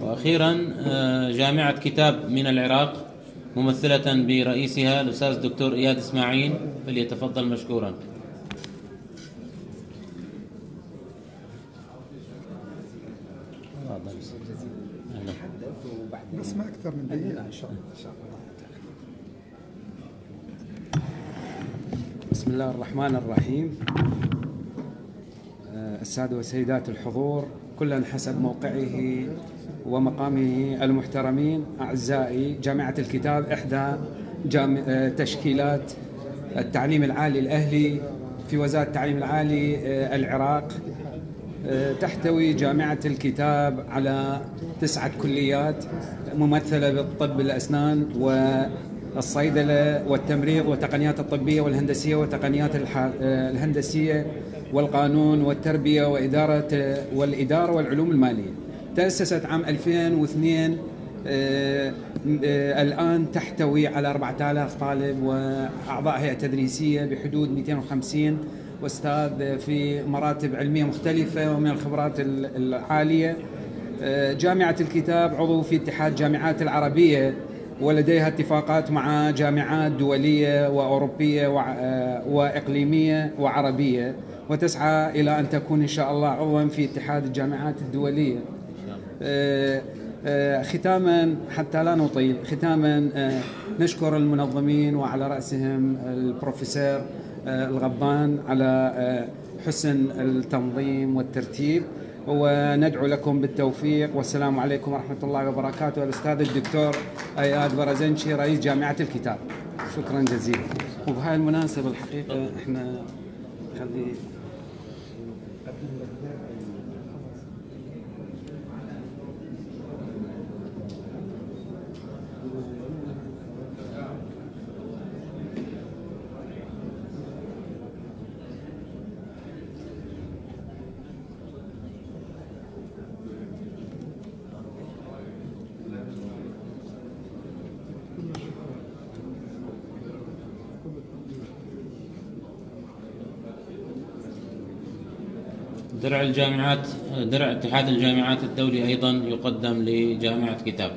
وأخيرا آه، جامعة كتاب من العراق ممثلة برئيسها الأستاذ الدكتور إياد إسماعيل فليتفضل مشكورا. بس ما أكثر من دقيقة. إن شاء الله بسم الله الرحمن الرحيم. آه، السادة والسيدات الحضور كلا حسب موقعه ومقامه المحترمين. أعزائي جامعة الكتاب إحدى جام... آه، تشكيلات التعليم العالي الأهلي في وزارة التعليم العالي آه، العراق. تحتوي جامعة الكتاب على تسعة كليات ممثلة بالطب الأسنان والصيدلة والتمريض والتقنيات الطبية والهندسية والتقنيات الهندسية والقانون والتربية وإدارة والإدارة والعلوم المالية. تأسست عام 2002 آه، آه، الآن تحتوي على 4000 طالب وأعضاء هيئة تدريسية بحدود 250 واستاذ في مراتب علمية مختلفة ومن الخبرات العالية. آه، جامعة الكتاب عضو في اتحاد جامعات العربية. ولديها اتفاقات مع جامعات دولية وأوروبية آه، وإقليمية وعربية وتسعى إلى أن تكون إن شاء الله عضوا في اتحاد الجامعات الدولية. آه، ختاما حتى لا نطيل ختاما نشكر المنظمين وعلى رأسهم البروفيسور آه، الغبان على آه، حسن التنظيم والترتيب. وندعو لكم بالتوفيق. والسلام عليكم ورحمة الله وبركاته. الأستاذ الدكتور أياد برزنشي رئيس جامعة الكتاب. شكرا جزيلا. وبهاي المناسبة الحقيقة إحنا خلي درع الجامعات درع اتحاد الجامعات الدولي أيضا يقدم لجامعة كتاب.